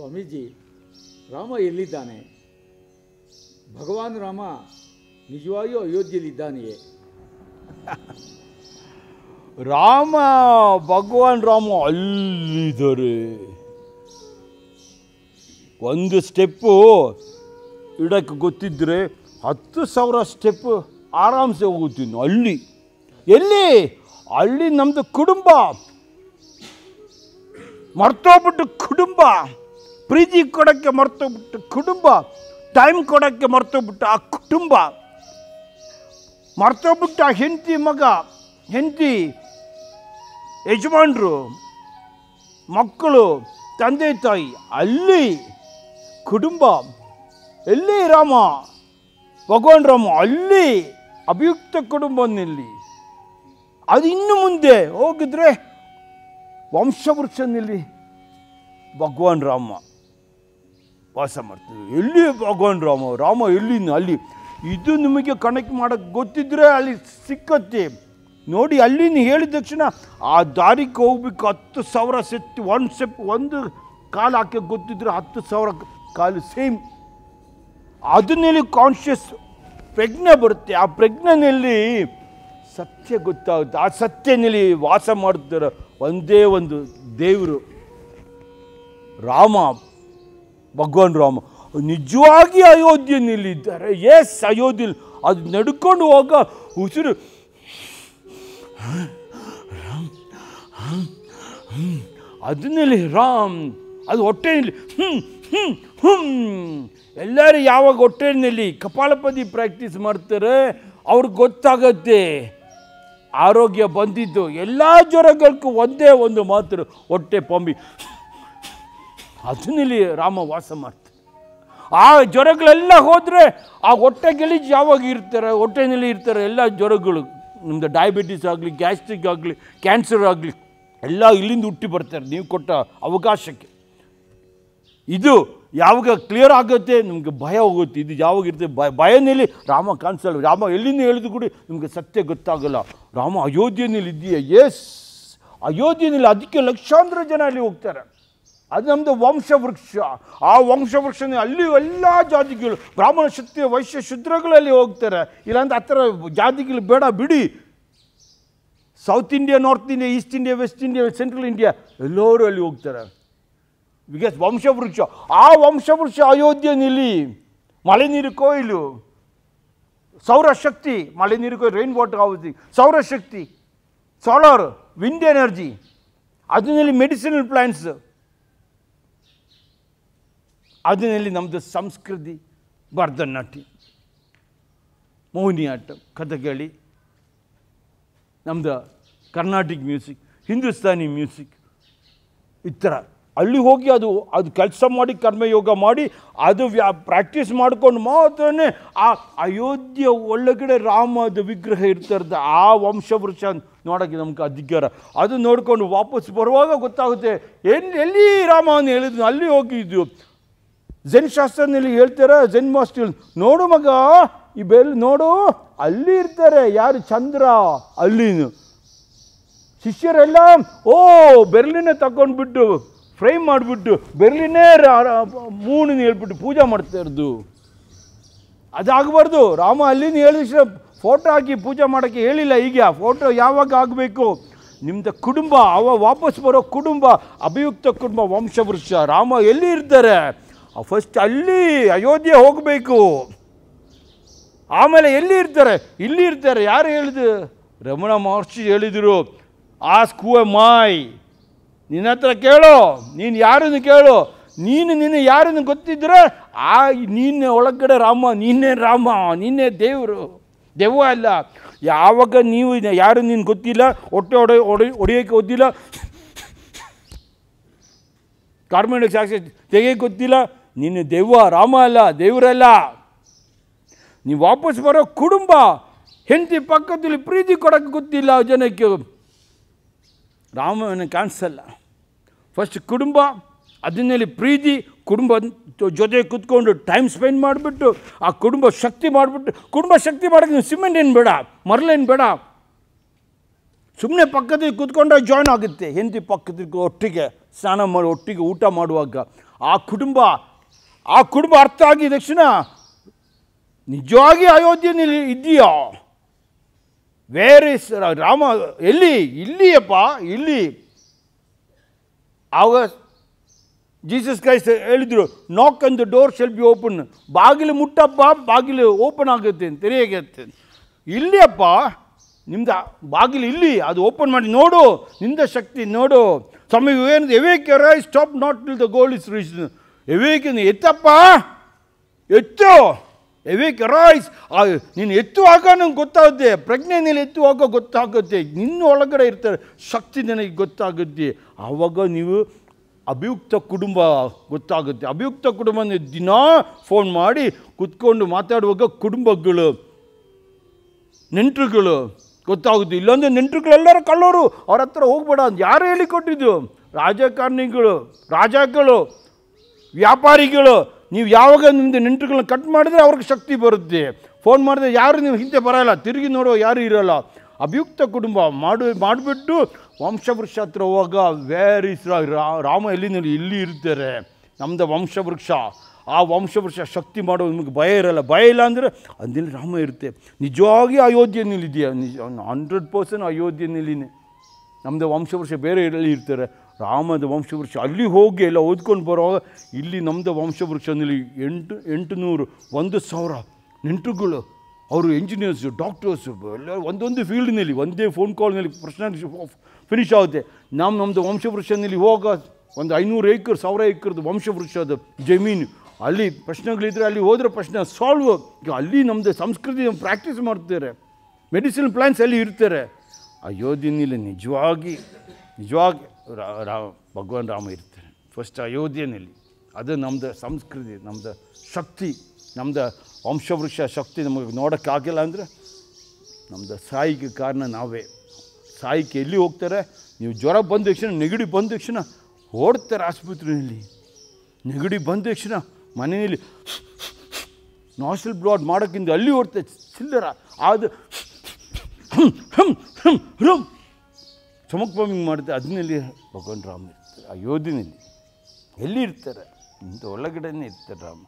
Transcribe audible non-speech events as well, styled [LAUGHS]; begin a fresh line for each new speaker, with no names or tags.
ಸ್ವಾಮೀಜಿ, ರಾಮ ಎಲ್ಲಿದ್ದಾನೆ? ಭಗವಾನ್ ರಾಮ ನಿಜವಾಗಿಯೂ ಅಯೋಧ್ಯೆಯಲ್ಲಿದ್ದಾನೆಯೇ? [LAUGHS]
ರಾಮ, ಭಗವಾನ್ ರಾಮ ಅಲ್ಲಿದ್ದಾರೆ. ಒಂದು ಸ್ಟೆಪ್ಪು ಇಡಕ್ಕೆ ಗೊತ್ತಿದ್ದರೆ ಹತ್ತು ಸಾವಿರ ಸ್ಟೆಪ್ ಆರಾಮ್ಸೆ ಹೋಗುತ್ತೀನಿ ಅಲ್ಲಿ. ಎಲ್ಲಿ? ಅಲ್ಲಿ ನಮ್ಮದು ಕುಟುಂಬ. ಮರ್ತೋಗ್ಬಿಟ್ಟು ಕುಟುಂಬ. ಪ್ರೀತಿ ಕೊಡೋಕ್ಕೆ ಬಿಟ್ಟು, ಕುಟುಂಬ ಟೈಮ್ ಕೊಡೋಕ್ಕೆ ಮರ್ತೋಗ್ಬಿಟ್ಟು ಆ ಕುಟುಂಬ ಮರ್ತೋಗ್ಬಿಟ್ಟು ಆ ಹೆಂಡತಿ ಮಗ, ಹೆಂಡತಿ ಯಜಮಾನರು, ಮಕ್ಕಳು, ತಂದೆ, ತಾಯಿ, ಅಲ್ಲಿ ಕುಟುಂಬ, ಎಲ್ಲಿ ರಾಮ, ಭಗವಾನ್ ರಾಮ, ಅಲ್ಲಿ ಅಭಿಯುಕ್ತ ಕುಟುಂಬನಲ್ಲಿ ಅದು ಇನ್ನು ಮುಂದೆ ಹೋಗಿದ್ರೆ ವಂಶವೃಕ್ಷನಲ್ಲಿ ಭಗವಾನ್ ರಾಮ. ವಾಸ ಮಾಡ್ತೀವಿ ಎಲ್ಲಿ ಭಗವಾನ್ ರಾಮ? ರಾಮ ಎಲ್ಲಿನ ಅಲ್ಲಿ ಇದು ನಿಮಗೆ ಕನೆಕ್ಟ್ ಮಾಡೋಕ್ಕೆ ಗೊತ್ತಿದ್ರೆ ಅಲ್ಲಿ ಸಿಕ್ಕತ್ತೆ. ನೋಡಿ ಅಲ್ಲಿನ ಹೇಳಿದ ತಕ್ಷಣ ಆ ದಾರಿಗೆ ಹೋಗ್ಬೇಕು, ಹತ್ತು ಸಾವಿರ ಸೆಟ್ ಒಂದು ಸೆಪ್ ಒಂದು ಕಾಲು ಹಾಕಿ ಗೊತ್ತಿದ್ರೆ ಹತ್ತು ಸಾವಿರ ಕಾಲು ಸೇಮ್ ಅದನ್ನೆಲ್ಲಿ ಕಾನ್ಷಿಯಸ್ ಪ್ರಜ್ಞೆ ಬರುತ್ತೆ. ಆ ಪ್ರಜ್ಞೆನಲ್ಲಿ ಸತ್ಯ ಗೊತ್ತಾಗುತ್ತೆ. ಆ ಸತ್ಯನಲ್ಲಿ ವಾಸ ಮಾಡ್ತಾರೆ ಒಂದೇ ಒಂದು ದೇವರು. ರಾಮ. ಭಗವಾನ್ ರಾಮ ನಿಜವಾಗಿ ಅಯೋಧ್ಯೆಯಲ್ಲಿದ್ದಾರೆ. ಎಸ್ ಅಯೋಧ್ಯೆಯಲ್ಲಿ ಅದು ನಡ್ಕೊಂಡು ಹೋಗ ಉಸಿರು. ಅದನ್ನಲ್ಲಿ ರಾಮ್ ಅದು ಹೊಟ್ಟೆನಲ್ಲಿ ಹ್ಞೂ ಹ್ಞೂ ಹ್ಞೂ ಎಲ್ಲರೂ ಯಾವಾಗ ಹೊಟ್ಟೆನಲ್ಲಿ ಕಪಾಲಪದಿ ಪ್ರಾಕ್ಟೀಸ್ ಮಾಡ್ತಾರೆ, ಅವ್ರಿಗೆ ಗೊತ್ತಾಗತ್ತೆ. ಆರೋಗ್ಯ ಬಂದಿದ್ದು, ಎಲ್ಲ ಜ್ವರಗಳಿಗೂ ಒಂದೇ ಒಂದು ಮಾತ್ರ ಹೊಟ್ಟೆ ಪಂಬಿ. ಅದನ್ನಲ್ಲಿ ರಾಮ ವಾಸ ಮಾಡ್ತಾರೆ ಆ ಜ್ವರಗಳೆಲ್ಲ ಹೋದರೆ ಆ ಹೊಟ್ಟೆ ಗೆಲೀಜು ಯಾವಾಗ ಇರ್ತಾರೆ? ಹೊಟ್ಟೆನಲ್ಲಿ ಇರ್ತಾರೆ ಎಲ್ಲ ಜ್ವರಗಳು. ನಿಮ್ಮದು ಡಯಾಬಿಟಿಸ್ ಆಗಲಿ ಗ್ಯಾಸ್ಟ್ರಿಕ್ ಆಗಲಿ ಕ್ಯಾನ್ಸರ್ ಆಗಲಿ, ಎಲ್ಲ ಇಲ್ಲಿಂದ ಹುಟ್ಟಿ ಬರ್ತಾರೆ. ನೀವು ಕೊಟ್ಟ ಅವಕಾಶಕ್ಕೆ. ಇದು ಯಾವಾಗ ಕ್ಲಿಯರ್ ಆಗುತ್ತೆ? ನಿಮಗೆ ಭಯ ಹೋಗುತ್ತೆ. ಇದು ಯಾವಾಗ ಇರ್ತದೆ? ಭಯ ಭಯನಲ್ಲಿ ರಾಮ ಕಾಣಿಸಲ್ಲ. ರಾಮ ಎಲ್ಲಿಂದ ಹೇಳಿದ್ರು ಕೂಡ ನಿಮಗೆ ಸತ್ಯ ಗೊತ್ತಾಗಲ್ಲ. ರಾಮ ಅಯೋಧ್ಯೆಯಲ್ಲಿ ಇದೆಯಾ ಎಸ್ ಅಯೋಧ್ಯೆಯಲ್ಲಿ ಅದಕ್ಕೆ ಲಕ್ಷಾಂತರ ಜನ ಅಲ್ಲಿ ಹೋಗ್ತಾರೆ. ಅದು ನಮ್ಮದು ವಂಶವೃಕ್ಷ. ಆ ವಂಶವೃಕ್ಷನ ಅಲ್ಲಿ ಎಲ್ಲ ಜಾತಿಗಳು, ಬ್ರಾಹ್ಮಣ, ಕ್ಷತ್ರಿಯ, ವೈಶ್ಯ, ಶುದ್ರಗಳಲ್ಲಿ ಹೋಗ್ತಾರೆ. ಇಲ್ಲಾಂದ್ರೆ ಆ ಥರ ಜಾತಿಗಳು ಬೇಡ, ಬಿಡಿ. South India north India east India west India central India ಎಲ್ಲರೂ ಅಲ್ಲಿ ಹೋಗ್ತಾರೆ. ಬಿಕಾಸ್ ವಂಶವೃಕ್ಷ, ಆ ವಂಶವೃಕ್ಷ ಅಯೋಧ್ಯೆಯಲ್ಲಿ ಮಳೆ ನೀರು ಕೊಯ್ಲು. ಸೌರಶಕ್ತಿ ಮಳೆ ನೀರು ಕೊಯ್ಲು ರೈನ್ ವಾಟರ್ ಹೌಸಿಂಗ್ ಸೌರಶಕ್ತಿ ಸೋಲಾರ್ ವಿಂಡ್ ಎನರ್ಜಿ ಅದರಲ್ಲಿ ಮೆಡಿಸಿನಲ್ ಪ್ಲಾಂಟ್ಸ್ ಅದರಲ್ಲಿ ನಮ್ಮದು ಸಂಸ್ಕೃತಿ, ಭರತನಾಟ್ಯ. ಮೋಹಿನಿಯಾಟ್ಟಂ ಕಥಕಳಿ ನಮ್ಮದು ಕರ್ನಾಟಕ ಮ್ಯೂಸಿಕ್, ಹಿಂದೂಸ್ತಾನಿ ಮ್ಯೂಸಿಕ್, ಈ ಥರ. ಅಲ್ಲಿ ಹೋಗಿ ಅದು ಅದು ಕೆಲಸ ಮಾಡಿ, ಕರ್ಮಯೋಗ ಮಾಡಿ, ಅದು ವ್ಯಾ, ಪ್ರಾಕ್ಟೀಸ್ ಮಾಡ್ಕೊಂಡು ಮಾತ್ರನೇ ಆ ಅಯೋಧ್ಯೆ ಒಳಗಡೆ ರಾಮದ ವಿಗ್ರಹ ಇರ್ತಾರದ ಆ ವಂಶವೃಕ್ಷ ನೋಡೋಕ್ಕೆ ನಮ್ಗೆ ಅಧಿಕಾರ. ಅದು ನೋಡ್ಕೊಂಡು ವಾಪಸ್ ಬರುವಾಗ ಗೊತ್ತಾಗುತ್ತೆ, ಎಲ್ಲಿ ಎಲ್ಲಿ ರಾಮ ಅಂತ ಹೇಳಿದ್ನು ಅಲ್ಲಿ ಹೋಗಿದ್ದು ಜೆನ್ ಶಾಸ್ತ್ರದಲ್ಲಿ ಹೇಳ್ತಾರ? ಜೆನ್ ಮಾಸ್ಟರ್ ನೋಡು ಮಗ, ಈ ಬೆಲ್ ನೋಡು, ಅಲ್ಲಿ ಇರ್ತಾರೆ, ಯಾರು? ಚಂದ್ರ ಅಲ್ಲಿ ಶಿಷ್ಯರೆಲ್ಲ, ಓ, ಬೆರ್ಲಿನೇ ತಗೊಂಡ್ಬಿಟ್ಟು ಫ್ರೈ ಮಾಡಿಬಿಟ್ಟು, ಬೆರ್ಲಿನೇ ಮೂಣಿನ ಹೇಳ್ಬಿಟ್ಟು ಪೂಜೆ ಮಾಡ್ತಾ ಇರೋದು. ಅದಾಗಬಾರ್ದು. ರಾಮ ಅಲ್ಲಿನ ಹೇಳಿದ ಫೋಟೋ ಹಾಕಿ ಪೂಜೆ ಮಾಡೋಕ್ಕೆ ಹೇಳಿಲ್ಲ ಈಗ. ಫೋಟೋ ಯಾವಾಗ ಆಗಬೇಕು? ನಿಮ್ಮದು ಕುಟುಂಬ, ಅವ ವಾಪಸ್ ಬರೋ ಕುಟುಂಬ, ಅಭಿಯುಕ್ತ ಕುಟುಂಬ, ವಂಶವೃಕ್ಷ. ರಾಮ ಎಲ್ಲಿ ಇರ್ತಾರೆ? ಫಸ್ಟ್ ಅಲ್ಲಿ ಅಯೋಧ್ಯೆ ಹೋಗಬೇಕು. ಆಮೇಲೆ ಎಲ್ಲಿ ಇರ್ತಾರೆ? ಇಲ್ಲಿ ಇರ್ತಾರೆ. ಯಾರು ಹೇಳಿದ್ರು ರಮಣ ಮಹರ್ಷಿ ಹೇಳಿದರು ಆ ಸ್ಕೂವೆ ಮಾಯ್ ನಿನ್ನ ಹತ್ರ ಕೇಳು. ನೀನು ಯಾರನ್ನು ಕೇಳು? ನೀನು ನಿನ್ನ ಯಾರನ್ನು ಗೊತ್ತಿದ್ರೆ, ಆ, ನೀನು ಒಳಗಡೆ ರಾಮ, ನೀನೇ ರಾಮ, ನೀನೇ ದೇವರು, ದೆವ್ವ ಅಲ್ಲ. ಯಾವಾಗ ನೀವು ಯಾರು ನೀನು ಗೊತ್ತಿಲ್ಲ, ಹೊಟ್ಟೆ ಹೊಡೆ ಹೊಡೆ, ಹೊಡೆಯೋಕ್ಕೆ ಗೊತ್ತಿಲ್ಲ ಕಾರ್ಮೆಂಟ್ ಸಾಕ್ಷಿ ತೆಗೆಯೋಕ್ಕೆ ಗೊತ್ತಿಲ್ಲ ನೀನು ದೆವ್ವ ರಾಮ ಅಲ್ಲ, ದೇವರಲ್ಲ. ನೀವು ವಾಪಸ್ ಬರೋ ಕುಟುಂಬ, ಹೆಂಡತಿ ಪಕ್ಕದಲ್ಲಿ ಪ್ರೀತಿ ಕೊಡೋಕ್ಕೆ ಗೊತ್ತಿಲ್ಲ ಜನಕ್ಕೆ. ರಾಮನ ಕಾಣಿಸಲ್ಲ ಫಸ್ಟ್ ಕುಟುಂಬ ಅದನ್ನಲ್ಲಿ ಪ್ರೀತಿ, ಕುಟುಂಬ ಜೊತೆ ಕೂತ್ಕೊಂಡು ಟೈಮ್ ಸ್ಪೆಂಡ್ ಮಾಡಿಬಿಟ್ಟು, ಆ ಕುಟುಂಬ ಶಕ್ತಿ ಮಾಡಿಬಿಟ್ಟು, ಕುಟುಂಬ ಶಕ್ತಿ ಮಾಡೋಕ್ಕೆ ನೀವು ಸಿಮೆಂಟ್ ಏನು ಬೇಡ ಮರಳೇನು ಬೇಡ. ಸುಮ್ಮನೆ ಪಕ್ಕದಲ್ಲಿ ಕೂತ್ಕೊಂಡ್ರೆ ಜಾಯ್ನ್ ಆಗುತ್ತೆ. ಹೆಂಡತಿ ಪಕ್ಕದಲ್ಲಿ ಒಟ್ಟಿಗೆ ಸ್ನಾನ ಮಾಡಿ, ಒಟ್ಟಿಗೆ ಊಟ ಮಾಡುವಾಗ ಆ ಕುಟುಂಬ ಆ ಕುಟುಂಬ ಅರ್ಥ ಆಗಿದ ತಕ್ಷಣ, ನಿಜವಾಗಿ ಅಯೋಧ್ಯೆಯಲ್ಲಿ ಇದೆಯಾ ವೇರ್ ಇಸ್ ರಾಮ, ಎಲ್ಲಿ? ಇಲ್ಲಿಯಪ್ಪ, ಇಲ್ಲಿ. ಆವಾಗ ಜೀಸಸ್ ಕ್ರೈಸ್ಟ್ ಹೇಳಿದರು ನಾಕ್ ಅಂದ ಡೋರ್ ಶೆಲ್ ಬಿ ಓಪನ್ ಬಾಗಿಲು ಮುಟ್ಟಪ್ಪ, ಬಾಗಿಲು ಓಪನ್ ಆಗುತ್ತೆ ಅಂತ ತೆರೆಯಾಗುತ್ತೆ ಇಲ್ಲಿಯಪ್ಪ, ನಿಮ್ದು ಬಾಗಿಲು ಇಲ್ಲಿ, ಅದು ಓಪನ್ ಮಾಡಿ ನೋಡು, ನಿಂದ ಶಕ್ತಿ ನೋಡು. Swami Vivekananda awake rise stop not till the goal is reach awaken ಎತ್ತಪ್ಪ. ಎತ್ತು. ಎವೇಕ್ ರೈಸ್ ನೀನು ಎತ್ತುವಾಗ ನಂಗೆ ಗೊತ್ತಾಗುತ್ತೆ. ಪ್ರಜ್ಞೆಯಲ್ಲಿ ಎತ್ತುವಾಗ ಗೊತ್ತಾಗುತ್ತೆ. ನಿನ್ನ ಒಳಗಡೆ ಇರ್ತಾರೆ ಶಕ್ತಿ ನನಗೆ ಗೊತ್ತಾಗುತ್ತೆ. ಆವಾಗ ನೀವು ಅಭಿಯುಕ್ತ ಕುಟುಂಬ ಗೊತ್ತಾಗುತ್ತೆ. ಅಭಿಯುಕ್ತ ಕುಟುಂಬ ದಿನ ಫೋನ್ ಮಾಡಿ ಕುತ್ಕೊಂಡು ಮಾತಾಡುವಾಗ ಕುಟುಂಬಗಳು, ನೆಂಟರುಗಳು ಗೊತ್ತಾಗುತ್ತೆ. ಇಲ್ಲೊಂದು ನೆಂಟರುಗಳೆಲ್ಲರೂ ಕಳ್ಳೋರು. ಅವ್ರ ಹತ್ರ ಹೋಗ್ಬೇಡ ಯಾರು ಹೇಳಿಕೊಟ್ಟಿದ್ದು? ರಾಜಕಾರಣಿಗಳು, ರಾಜಗಳು. ವ್ಯಾಪಾರಿಗಳು, ನೀವು ಯಾವಾಗ ನಿಮ್ಮದು ನೆಂಟರುಗಳನ್ನ ಕಟ್ ಮಾಡಿದ್ರೆ ಅವ್ರಿಗೆ ಶಕ್ತಿ ಬರುತ್ತೆ. ಫೋನ್ ಮಾಡಿದ್ರೆ ಯಾರು ನೀವು ಹಿಂದೆ ಬರೋಲ್ಲ, ತಿರುಗಿ ನೋಡೋ ಯಾರು ಇರೋಲ್ಲ. ಅಭಿಯುಕ್ತ ಕುಟುಂಬ ಮಾಡು, ಮಾಡಿಬಿಟ್ಟು ವಂಶವೃಕ್ಷ ಹತ್ರ ಹೋಗ ವೇರ್ ರಾಮ ಎಲ್ಲಿನಲ್ಲಿ ಇಲ್ಲಿ ಇರ್ತಾರೆ? ನಮ್ಮದು ವಂಶವೃಕ್ಷ. ಆ ವಂಶವೃಕ್ಷ ಶಕ್ತಿ ಮಾಡೋ ನಿಮಗೆ ಭಯ ಇರಲ್ಲ. ಭಯ ಇಲ್ಲ ಅಂದರೆ ಅಂದಿನ ರಾಮ ಇರುತ್ತೆ. ನಿಜವಾಗಿ ಅಯೋಧ್ಯೆಯಲ್ಲಿದೆಯಾ? ನಿಜ ಹಂಡ್ರೆಡ್ ಪರ್ಸೆಂಟ್ ಅಯೋಧ್ಯೆಯಲ್ಲಿನೇ. ನಮ್ಮದು ವಂಶವೃಕ್ಷ ಬೇರೆ ಎಲ್ಲಿ ಇರ್ತಾರೆ. ರಾಮದ ವಂಶವೃಕ್ಷ ಅಲ್ಲಿ ಹೋಗಿ ಎಲ್ಲ ಓದ್ಕೊಂಡು ಬರೋ ಇಲ್ಲಿ ನಮ್ಮದು ವಂಶವೃಕ್ಷದಲ್ಲಿ ಎಂಟು ಎಂಟು ನೂರು ಒಂದು ಸಾವಿರ ನೆಂಟ್ರುಗಳು. ಅವರು ಇಂಜಿನಿಯರ್ಸು ಡಾಕ್ಟರ್ಸು ಎಲ್ಲ ಒಂದೊಂದು ಫೀಲ್ಡ್ನಲ್ಲಿ ಒಂದೇ ಫೋನ್ ಕಾಲ್ನಲ್ಲಿ ಪ್ರಶ್ನೆ ಫಿನಿಶ್ ಆಗುತ್ತೆ. ನಮ್ಮ ನಮ್ಮದು ವಂಶವೃಷನಲ್ಲಿ ಹೋಗ ಒಂದು ಐನೂರು ಏಕರ್, ಸಾವಿರ ಏಕರ್ದು ವಂಶವೃಕ್ಷದ ಜಮೀನು. ಅಲ್ಲಿ ಪ್ರಶ್ನೆಗಳಿದ್ದರೆ ಅಲ್ಲಿ ಹೋದರೆ ಪ್ರಶ್ನೆ ಸಾಲ್ವ್ ಅಲ್ಲಿ ನಮ್ಮದು ಸಂಸ್ಕೃತಿ ಪ್ರಾಕ್ಟೀಸ್ ಮಾಡ್ತಾರೆ. ಮೆಡಿಸಿನ್ ಪ್ಲ್ಯಾನ್ಸ್ ಅಲ್ಲಿ ಇರ್ತಾರೆ. ಅಯೋಧ್ಯೆಯಲ್ಲಿ ನಿಜವಾಗಿ ನಿಜವಾಗಿ ರಾ ರಾ, ಭಗವಾನ್ ರಾಮ ಇರ್ತಾರೆ. ಫಸ್ಟ್ ಅಯೋಧ್ಯೆಯಲ್ಲಿ. ಅದು ನಮ್ಮದು ಸಂಸ್ಕೃತಿ ನಮ್ಮದು ಶಕ್ತಿ ನಮ್ಮದು ವಂಶವೃಕ್ಷ ಶಕ್ತಿ ನಮಗೆ ನೋಡೋಕ್ಕಾಗಿಲ್ಲ ಅಂದರೆ ನಮ್ಮದು ಸಾಯಿಗೆ ಕಾರಣ ನಾವೇ. ಸಾಯಿಗೆ ಎಲ್ಲಿ ಹೋಗ್ತಾರೆ? ನೀವು ಜ್ವರ ಬಂದ ತಕ್ಷಣ, ನೆಗಡಿ ಬಂದ ತಕ್ಷಣ ಓಡ್ತಾರೆ ಆಸ್ಪತ್ರೆಯಲ್ಲಿ. ನೆಗಡಿ ಬಂದ ತಕ್ಷಣ ಮನೆಯಲ್ಲಿ ನಾಸ್ಟಲ್ ಬ್ಲಾಡ್ ಮಾಡೋಕ್ಕಿಂತ ಅಲ್ಲಿ ಓಡ್ತಾರೆ, ಚಿಲ್ಲರ. ಅದು ಹಮ್ ಹಮ್ ಸ್ಟಮಕ್ ಬಾಂಬಿಂಗ್ ಮಾಡಿದ್ರೆ ಅದನ್ನಲ್ಲಿ ಭಗವಾನ್ ರಾಮ ಇರ್ತಾರೆ ಅಯೋಧ್ಯೆಯಲ್ಲಿ ಎಲ್ಲಿ ಇರ್ತಾರೆ? ಇಂಥ ಒಳಗಡೆನೇ ಇರ್ತಾರೆ ರಾಮ.